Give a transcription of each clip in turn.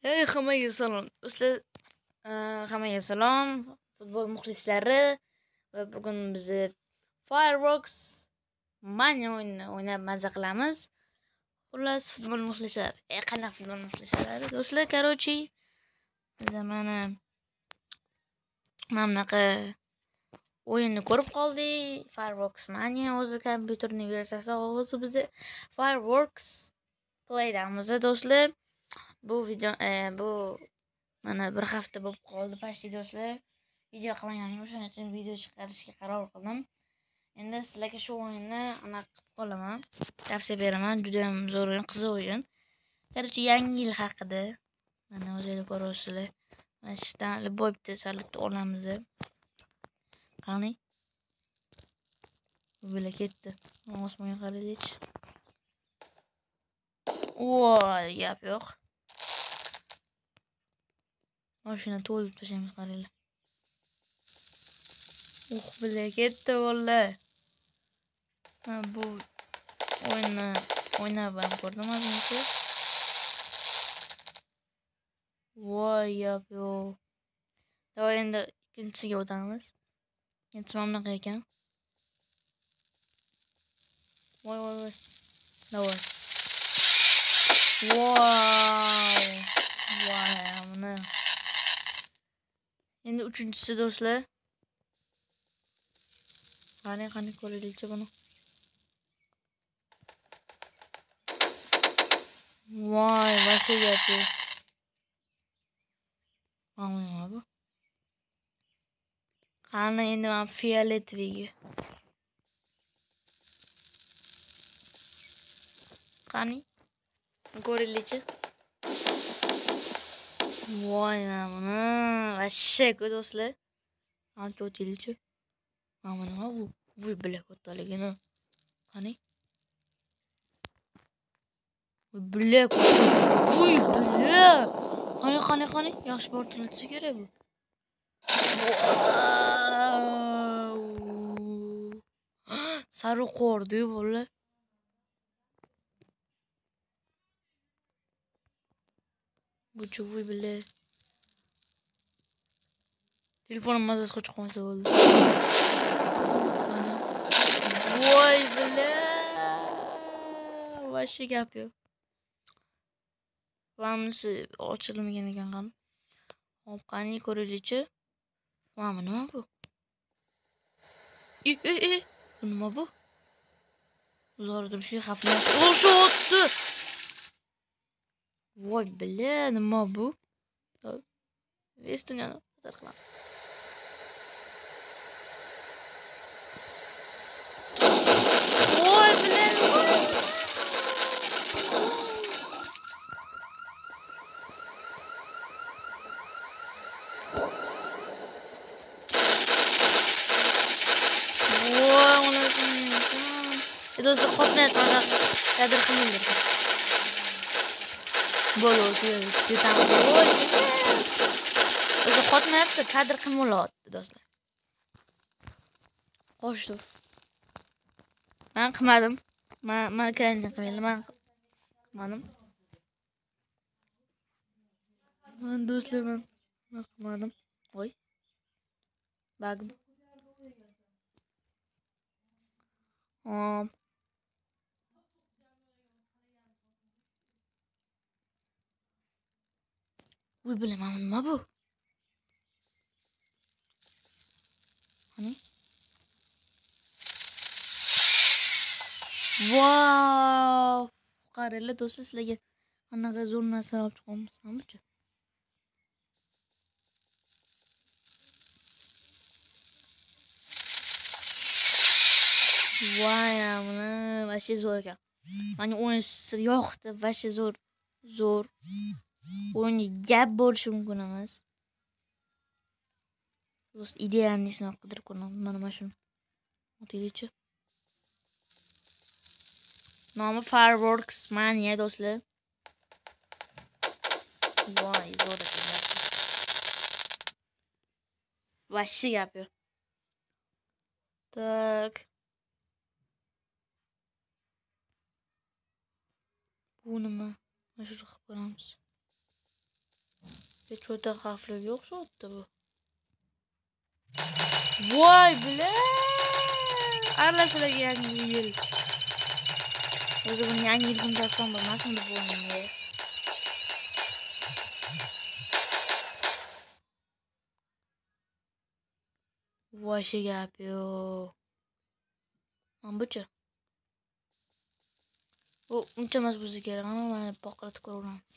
Ey, hammaga salom. Do'stlar, e, hammaga salom. Futbol muxlislari va bugun biz Fireworks Mania o'yinini o'ynab maza qilamiz. Xullas, futbol muxlislari. ey qanaqa futbol muxlislari? Do'stlar, короче, biz mana mana bunaqa o'yinni ko'rib qoldik. Fireworks Mania o'zi kompyuterni versiyasi, o'zi biz Fireworks Playdamiz, do'stlar. Bu video e, bu mana bir hafta bo'lib qoldi почти do'stlar. Video qilganim o'shaning uchun video chiqarishga qaror qildim. Endi sizlarga shu o'yinni anaqa qilib qolaman. Tavsiya beraman. Juda ham zo'r o'yin qiziq o'yin. Короче yangi yil haqida mana o'zinglar ko'ryapsizlar mana shu yerdan любой bitta salutni olamiz. Qani? Bular ketdi. Osmonga qaraylikchi voy gap yo'q. Mashina to'lib tashlaymiz qaranglar. Uh, oh, bilan ketdi vallahi. Ha, bu o'yinni o'ynab ham ko'rdim. Voy, yap yo'q. Davay endi ikkinchisiga o'tamiz. Ikkinchisi mana bunaqa ekan. Voy, voy, voy. Davay. Wow. Voy, mana. Endi uchinchisi do'stlar. Qani qani ko'raylikchi buni. Voy, vasha gapi. Mana bu? Qani endi men fioletoviga. Qani? Ko'raylikchi. Voy mana вообще do'stlar. Ancha o'tingchi. Mana nima bu? Voy bilak o'taligini. Qani? Bilak. Voy bilak. Qani qani qani? Yaxshi portlatsa kerak bu. Sariq qo'rdi bolalar. Buçuk bile. Telefonum mazası koç koysa oldu. Voy bile. Başka yapıyor. Vamsi ochilmagan ekan ham. Hop, qani ko'raylikchi. Mana nima bu? E, e, e. Bu nima bu? Uzoq turishga xavfli. O'sha o'tdi. Voy bля, nima bu? Vestuniani hozir qilamiz. Voy bля. Voy, uni do'stlar qoplayapti, mana qadr qilmaydi. Bo'ladi juda o'zi qotmayapti kadr qilmayapti do'stlar qo'shdi man qilmadim man man karantin qilmayman man qilmadim man do'stlar man man qilmadim voy bagim hop Voy bilaman nima bu? Qani? Vau! Qaranglar do'stlar sizlarga anaqa zo'r narsalar olib chiqamiz. Hammacha. Voy, buni вообще zo'r ekan. Manga o'yin yoqdi, вообще zo'r. Zo'r. O'yinga gap bo'lishi mumkin emas. Do'st ideyani sinab qidirib ko'raman mana mana shuni. O'taylikchi. Nomi fireworks mania do'stlar. Voy zo'r ekan вообще gap yo'q так bu nima? Mana shu qilib ko'ramiz. Hech o'ta xavfli o'xshatdi bu. Voy bile. Aralasalarga yangi yil. O'zi buni yangi yil kuni topsam bo'lmasmi deb o'ylayman. Voy shu gap yo'q. Mana buchi. U uncha emas bizga kerak, ana mana poqlatib ko'ramiz.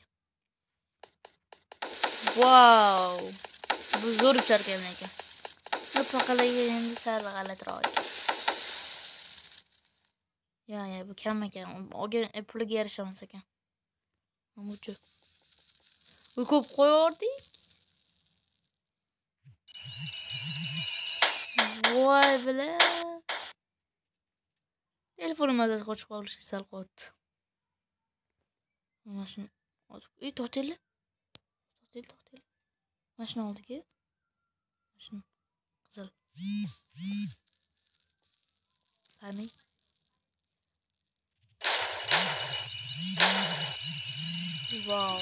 Wow. Bu zo'r ucharkan ekan. Bu paqalaga endi sal g'alatiroq ekan. Ya, ya, bu kam ekan. Olgan puliga yarashamas ekan. Mana buchi. Bu ko'p qo'yordik. Voy bile. Telefonim mazasi qochib qolishi sal qotdi. Mana shuni olib. Ey, toteli. To'xtanglar, to'xtanglar. Mana shuni oldik-a. Mana shuni qizil. Qani? Vau.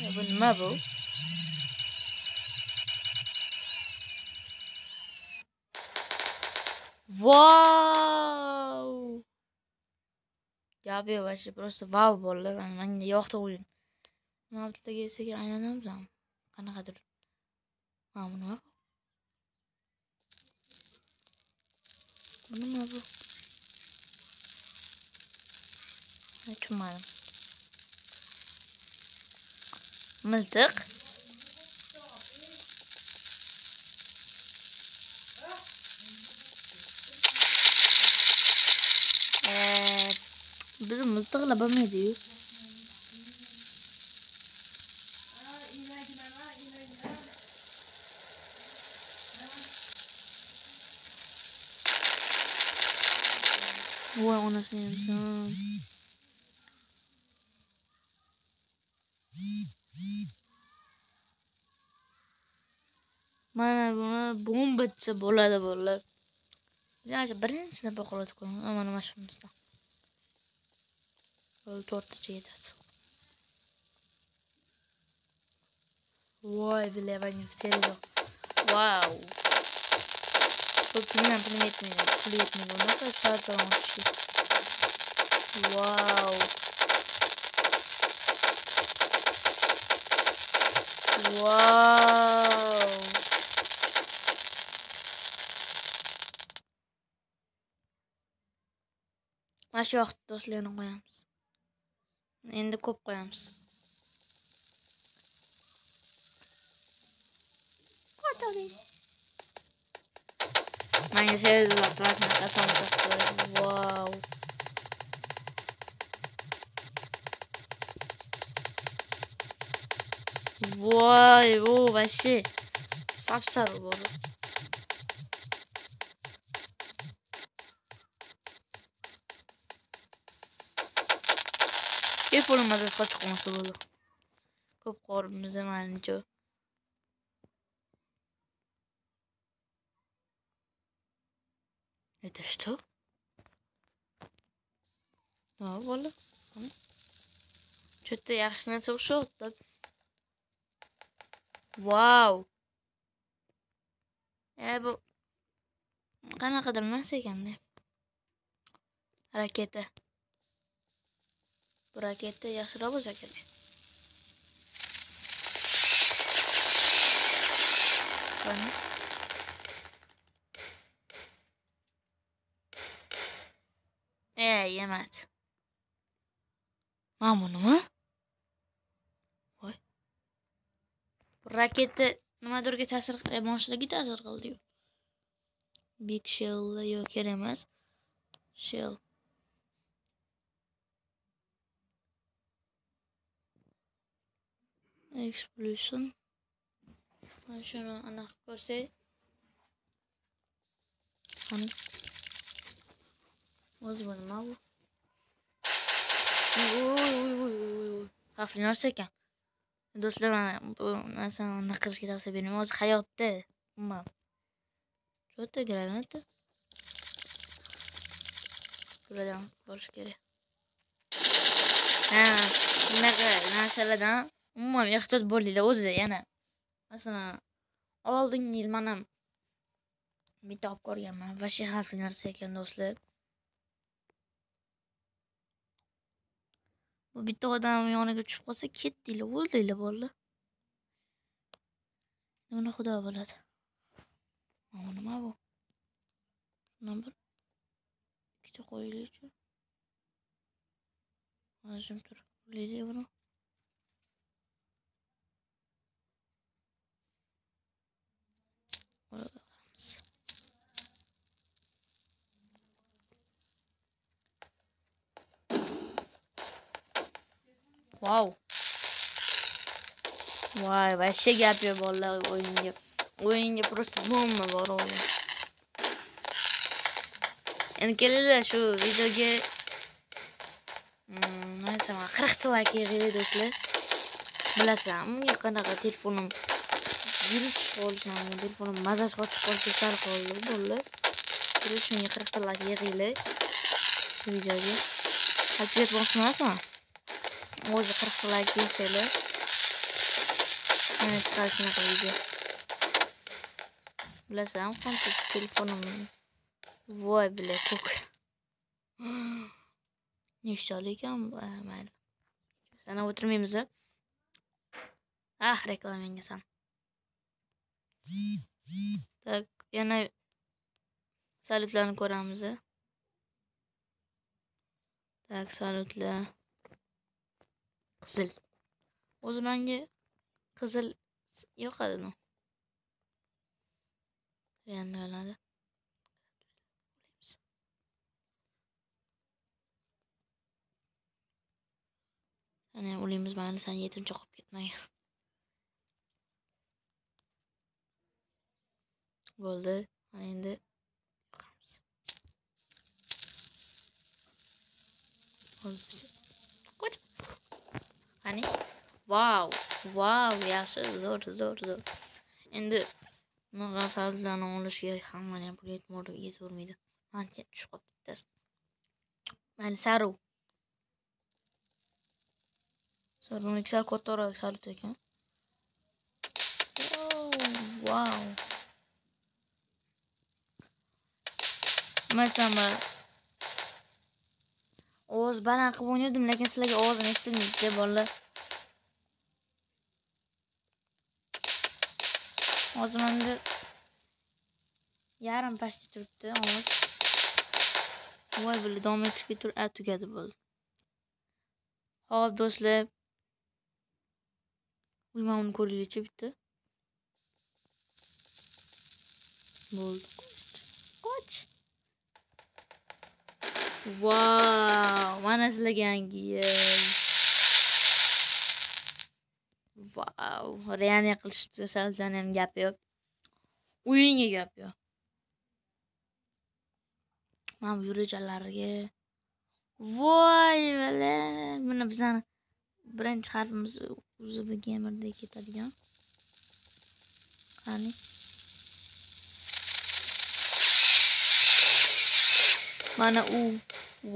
Ya, bu nima bu? Vau! Gap yo'q, вообще просто vau bo'ldi. Menga yoqdi o'yin. Mana bu yerga sekin aylanamizmi? Qanaqadir. Mana bu nima? Bu nima bu? Tushunmadim. Miltiq. Ee, bizim miltiqla bo'lmaydi-yu. Mana buni bomba desa bo'ladi bo'lib. birinchi birinchisini boqilib qo'yaman Mana mana shunisidan. Бұл to'rttacha yetadi. Voy, вливание в телевизор. Вау. Тут меня приметный клип не было. Ну-ка, что вообще. Вау. Vau. Mana shu yoqda do'stlarni qo'yamiz. Endi ko'p qo'yamiz. Menga sevdilar qanaqa tomtoq Vau. Voy, bu вообще sapsariq bo'ldi. Telefonim mazasi qochib qolmasa bo'ldi. Ko'p qorimiz manimcha. Это что? А, voilà. Что-то yaxshi narsa o'xshyapti. Vau. E bu qanaqadir narsa ekanda. Raketa. Bu raketa yaxshiroq bo'lsa kerak. Qani? E, yemadi. Mana bu nima? Voy. Raketa nimadirga ta'sir e, moshilaga ta'sir qildi-yu. Big Shell yo'q kerak emas. Shell. Explosion. Mana shuni anaqa ko'rsak. O'zi bu nima bu? Xavfli narsa ekan. Do'stlar, mana bu narsani nima qilishga tavsiya bermayman O'zi hayotda umuman. Что-то granata. Buradan borish kerak. Ha, bunaqa narsalardan umuman ehtiyot bo'linglar o'zi yana masalan oldingi yil man ham bitta olib ko'rganman вообще xavfli narsa ekan do'stlar bu bitta odam yoniga tushib qolsa ketdinglar o'ldinglar bolalar buni xudo biladi bu. Nima bu. Shundan bir ikkita qo'yinglarchi mana tur turib buni Wow. Vay вообще gap yo'q bolalar o'yinga. O'yinga просто bomba bor o'yin. Endi kelinglar shu videoga nima aytsam, 40 ta like yig'inglar do'stlar. Bilasizlarmi, qanaqa telefonim yurib qolsam, telefonim mazasi qotib qolsa sal qoldi bolalar. Shunga 40 ta like yig'inglar. Shu videoga. Qaytib ketmoqchi. O'zi qirq like bersanglar mana chiqadi shunaqa video bilasan qancha telefonim voy bile ko'k nechta ekan mayli sanab o'tirmaymiz ah reklamengasan tak yana salutlarni ko'ramiz tak salutlar qizil o'zi menga qizil yoqadi yangilanadi Ana o'laymiz mayli san yetimcha qolib ketmagin bo'ldi endi bo'ldi qani vau vau yaxshi zo'r zo'r zo'r endi bunaqa sabzlarni olishga hammani ham pul yetavermaydi mancha tushib qolibdi bittasi mayli saru. Saruniki sal kattaroq salut ekan vau nima aytsam ovoz baland qilib o'ynardim lekin sizlarga ovozim eshitilmaydi bolalar. Hozir manda yarim почти turibdi ovoz voy bular davom etib ketaver a tugadi bo'ldi. Ho'p do'stlar. Uymanini ko'ringlarchi bitta bo'ldi. Wow, mana sizlarga yangi yil. Wow, real qilishibdi, saldan ham gap yo'q. O'yinga gap yo'q. Mana bu yurajanlariga. Voy, bala, buni bizani birinchi harfimiz o'zi gamerda ketadigan. Qani? Mana u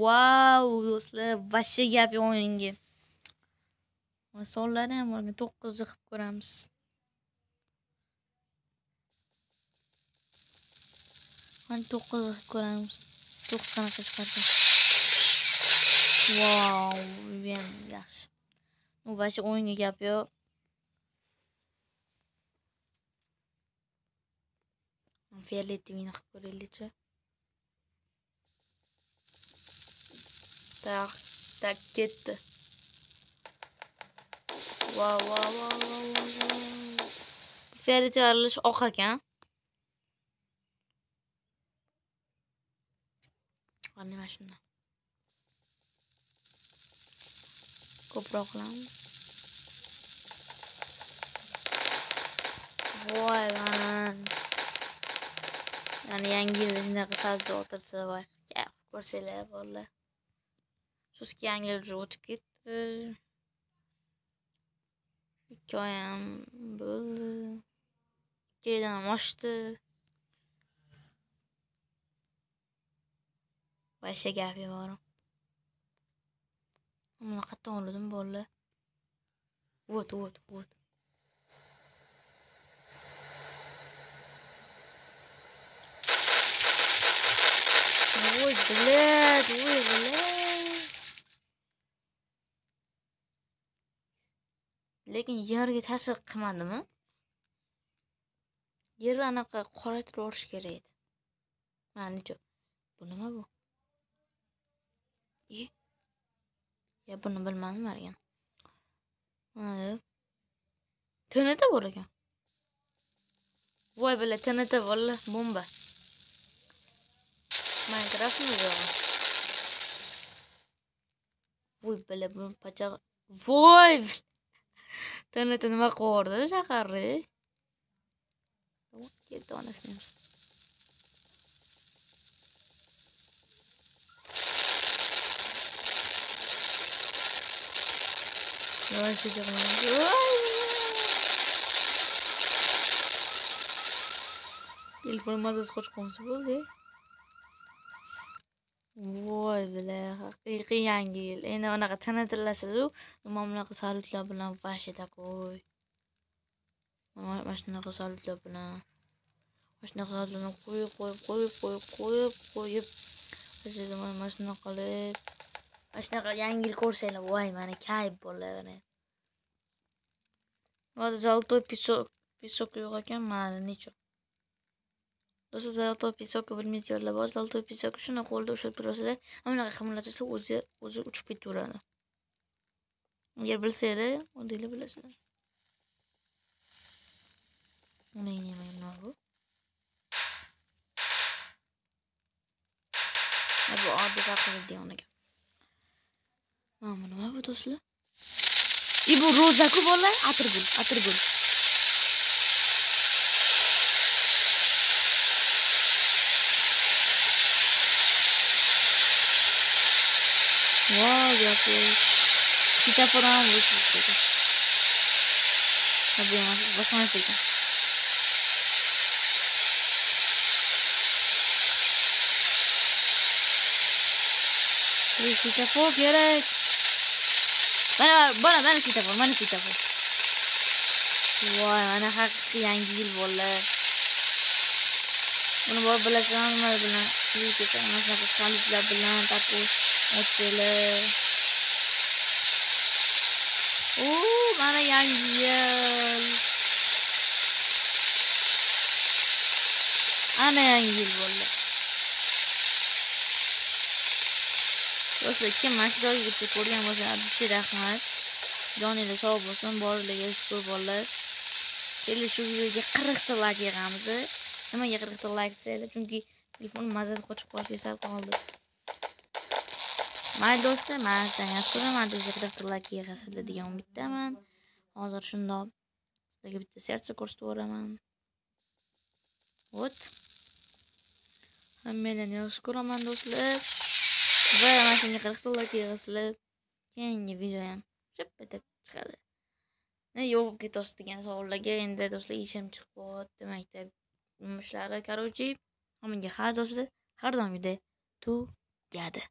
Vau, do'stlar, vashshe gap yo'q o'yinga. Sonlarni ham bor 9 qilib ko'ramiz. Mana 9 qilib ko'ramiz. to'qqiz qanaqa chiqardi. Vau, bu ham yaxshi. U vashshe o'yinga gap yo'q. Fiolettivini qilib ko'raylikchi. Tak, tak ketdi. Va va va wow, wow. Feriti aralash oq ekan. Nima shunda? Ko'proq qilamiz. Voy, man. Ya'ni yangi yil shunaqa savdo o'tirsa voy, ko'rsanglar bolalar. Suski yangi yil o'tib ketdi. Ikki oy ham bo'ldi. Ikki oydan ham oshdi. Vasha gapi bor. Buni qayerdan oldim bolalar? Вот, вот, вот. Ой, блядь, ой, блядь. Lekin yerga ta'sir qilmadimi? yerni anaqa qoraytirib yuborish kerak edi. Manicho. Bu nima bu? E? Ya buni bilmadim Margan. Mana TNT bor ekan. Voy bila TNT valla bomba. Minecraftmi yo'q Voy bila bu pachaq. Voy! TNT nima qildi shaharni? Ketdi onasini. Voy shunday Telefon mazasi qochib qolsa bo'ldi. Voy bila, haqiqiy yangi yil. Endi unaqa tanatilasiz-u, nima bunaqa salyutlar bilan vashi takoy. Mana shunaqa salyutlar bilan. Mana shunaqa salyutlarni qo'yib, qo'yib, qo'yib, qo'yib, qo'yib, qo'yib. Mana shunaqa qilib. Mana shunaqa yangi yil ko'rsanglar, voy, mana kayf bo'ladi. mana zолотой песок, песок yo'q ekan, mana necha. Do'stlar, zолотой песок bilmaydiganlar bor. Zолотой песок shuni qo'lda ushlab turasizlar. Bunaqa qimirlatishsa o'zi o'zi uchib ketaveradi. Agar bilsanglar, undaylar bilasizlar. Uni nima bu? Bu oddiy taqlid degan ekan. Mana nima bu do'stlar? И bu ro'za-ku bolalar, atirgul, atirgul. Wow, gracias. Sitafor ham bo'lsin. Hadi, boshqa narsa Sitafor kerak. Mana mana mana sitafor, mana sitafor. Voy, mana haqiqiy yangi yil bolalar. Buni bor bilasizlar, nima bilan ketaman, mana shunaqa saliblar bilan tapu o'tsalar. Oo, mana yangi yil. Ana yangi yil bo'ldi do'stlar kim mana shu joygacha ko'rgan bo'lsa abishiy rahmat joninglar sog' bo'lsin borligiga shukur bolalar keldi shu videoga qirqta layk yig'amiz nimaga qirqta layk desanglar chunki telefon mazasi qochib qolishga sal qoldi mayli do'stlar man sizdan yaxshi ko'raman bizga qirqta layk yig'asizlar umiddaman hozir shundoq sizlarga bitta serдце ko'rsatib yuboraman вот hammanglarni yaxshi ko'raman do'stlar. Va mana shunga qirq dollarga yig'ishilib keyingi video ham ship etib chiqadi yo'q bo'lib ketasiz degan savollarga endi do'stlar ishim chiqib qolyapti maktab yumushlari короче hammaga har do'stlar har doimgidek tugadi